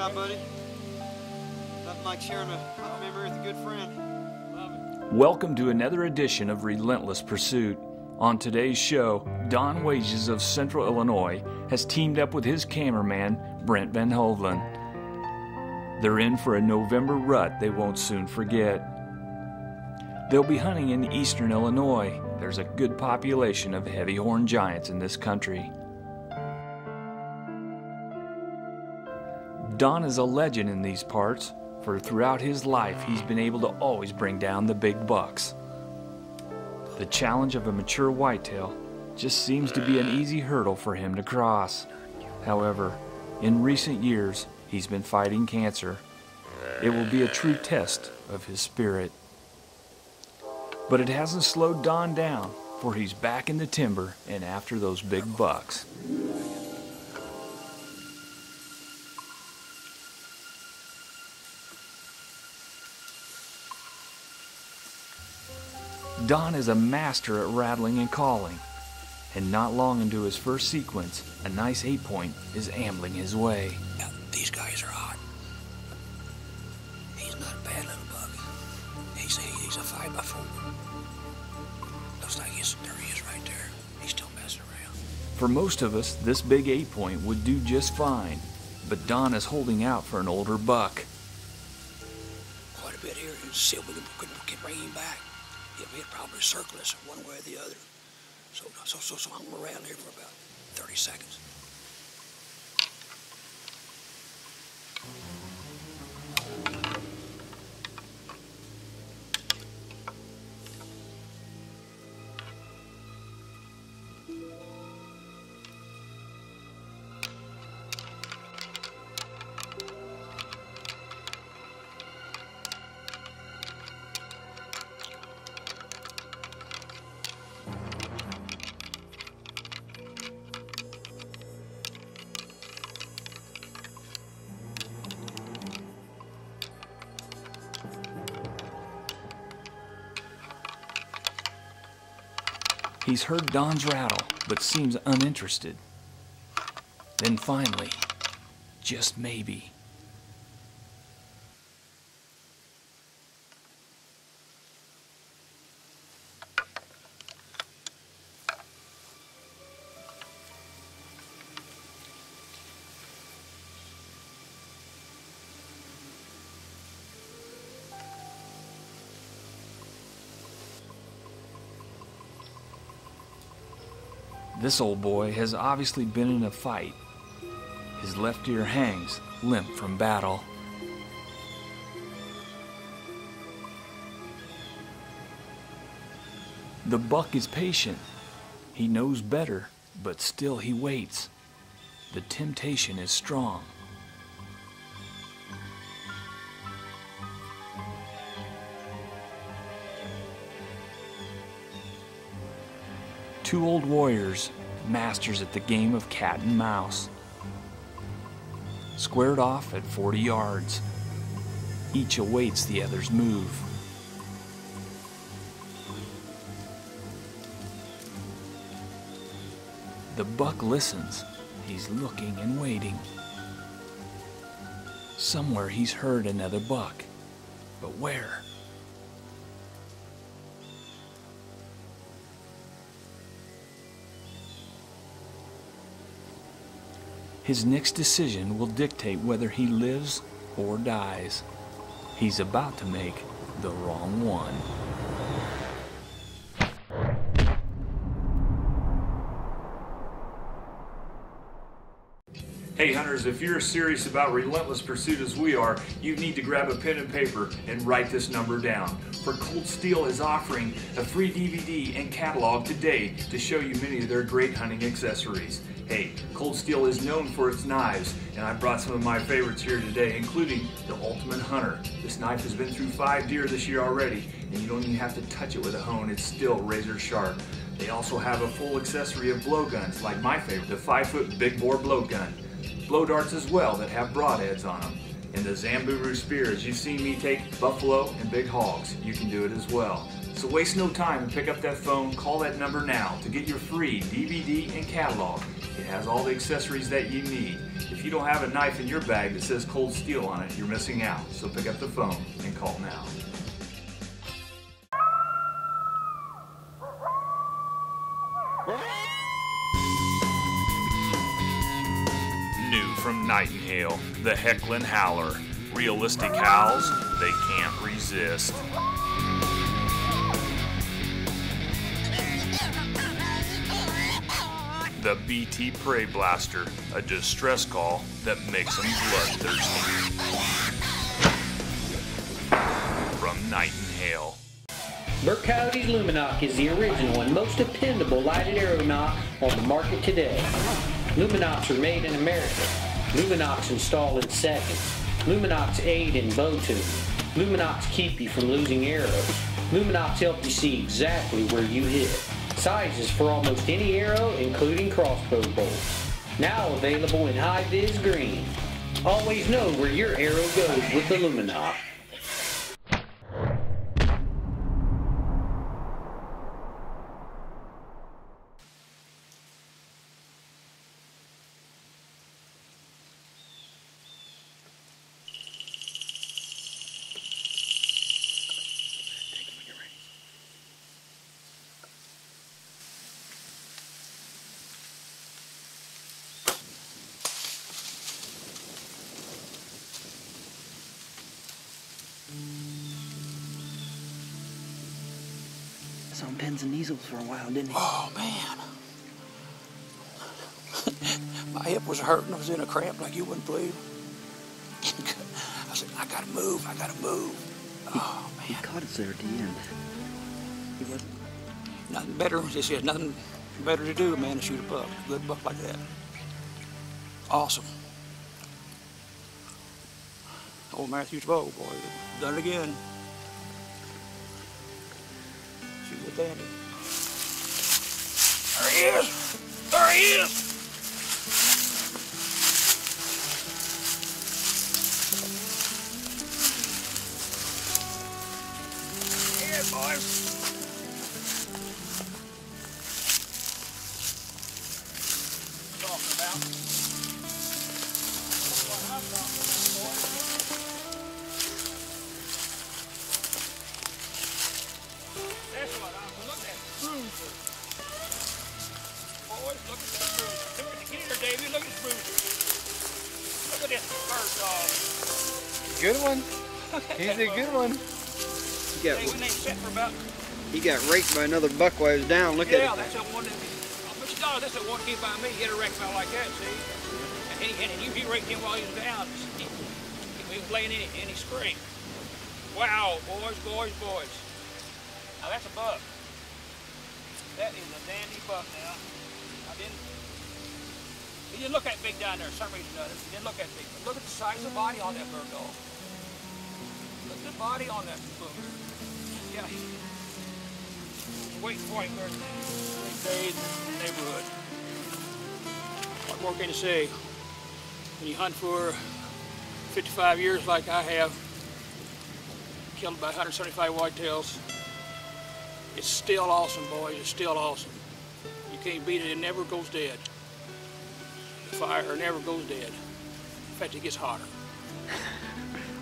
job, buddy. Nothing like sharing a memory with a good friend. Welcome to another edition of Relentless Pursuit. On today's show, Don Wages of Central Illinois has teamed up with his cameraman, Brent Van Hovlen. They're in for a November rut they won't soon forget. They'll be hunting in eastern Illinois. There's a good population of heavy horn giants in this country. Don is a legend in these parts, for throughout his life he's been able to always bring down the big bucks. The challenge of a mature whitetail just seems to be an easy hurdle for him to cross. However, in recent years, he's been fighting cancer. It will be a true test of his spirit. But it hasn't slowed Don down, for he's back in the timber and after those big bucks. Don is a master at rattling and calling, and not long into his first sequence, a nice eight point is ambling his way. Now, these guys are hot. He's not a bad little bug. He's a, he's a five by four. Looks like he's, there he is right there. He's still messing around. For most of us, this big eight point would do just fine, but Don is holding out for an older buck. Quite a bit here. and See if we can, can, can bring him back. He'll, he'll probably circle us one way or the other. So, so, so, so I'm around here for about 30 seconds. He's heard Don's rattle, but seems uninterested. Then finally, just maybe, This old boy has obviously been in a fight. His left ear hangs, limp from battle. The buck is patient. He knows better, but still he waits. The temptation is strong. Two old warriors, masters at the game of cat and mouse. Squared off at 40 yards. Each awaits the other's move. The buck listens. He's looking and waiting. Somewhere he's heard another buck. But where? His next decision will dictate whether he lives or dies. He's about to make the wrong one. Hey hunters, if you're serious about relentless pursuit as we are, you need to grab a pen and paper and write this number down. For Cold Steel is offering a free DVD and catalog today to show you many of their great hunting accessories. Hey, Cold Steel is known for its knives, and I brought some of my favorites here today, including the Ultimate Hunter. This knife has been through five deer this year already, and you don't even have to touch it with a hone, it's still razor sharp. They also have a full accessory of blowguns, like my favorite, the 5 foot big bore blowgun. Blow darts as well that have broadheads on them. And the Zamburu spears, you've seen me take buffalo and big hogs. You can do it as well. So waste no time and pick up that phone, call that number now to get your free DVD and catalog. It has all the accessories that you need. If you don't have a knife in your bag that says Cold Steel on it, you're missing out. So pick up the phone and call now. New from Knight & Hale, the Hecklin Howler. Realistic howls they can't resist. The BT Prey Blaster, a distress call that makes them bloodthirsty. From Night Nightingale. Burt Coyote's Lumenok is the original and most dependable lighted knock on the market today. Lumenoks are made in America. Lumenoks install in seconds. Lumenoks aid in bow tuning. Lumenoks keep you from losing arrows. Lumenoks help you see exactly where you hit. Sizes for almost any arrow, including crossbow bolts. Now available in high vis green. Always know where your arrow goes with the was on pins and needles for a while, didn't he? Oh man. My hip was hurting. I was in a cramp like you wouldn't believe. I said, I gotta move. I gotta move. Oh He man. caught us there at the end. He wasn't. Nothing better. They said nothing better to do, man, to shoot a buck. A good buck like that. Awesome. Old Mathews bow, boy. Done it again. With Dandy. There he is! There he is! Here, boys. Boys, look at that bruiser. Look at the gear, Davey. Look at the bruiser. Look at this bird dog. Good one. He's a good one. He got Hey, when they set for about he got raked by another buck while he was down. Look Yeah, at it. that's the one that. Oh, but you know, that's the one came by me. He had a wreck foul like that, see? And he, and he, he raked him while he was down. He, he was laying in it, and he screamed. Wow, boys, boys, boys. Now that's a buck. That is a dandy buck now. Didn't. He didn't look that big down there some reason or. He didn't look that big. But look at the size of the body on that bird dog. Look at the body on that book. Yeah. Waiting for him, Bert. Great days in the neighborhood. What more can you say? When you hunt for 55 years like I have, killed about 175 whitetails, it's still awesome, boys. It's still awesome. Can't beat it. It never goes dead. The fire never goes dead. In fact, it gets hotter.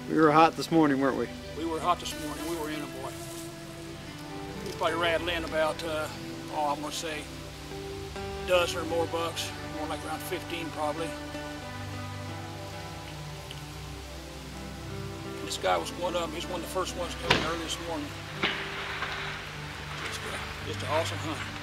We were hot this morning, weren't we? We were hot this morning. We were in a boy. We probably rattled in about, uh, oh, I'm gonna say, a dozen or more bucks. More like around 15 probably. This guy was one of them. He's one of the first ones coming early this morning. Just, uh, just an awesome hunt.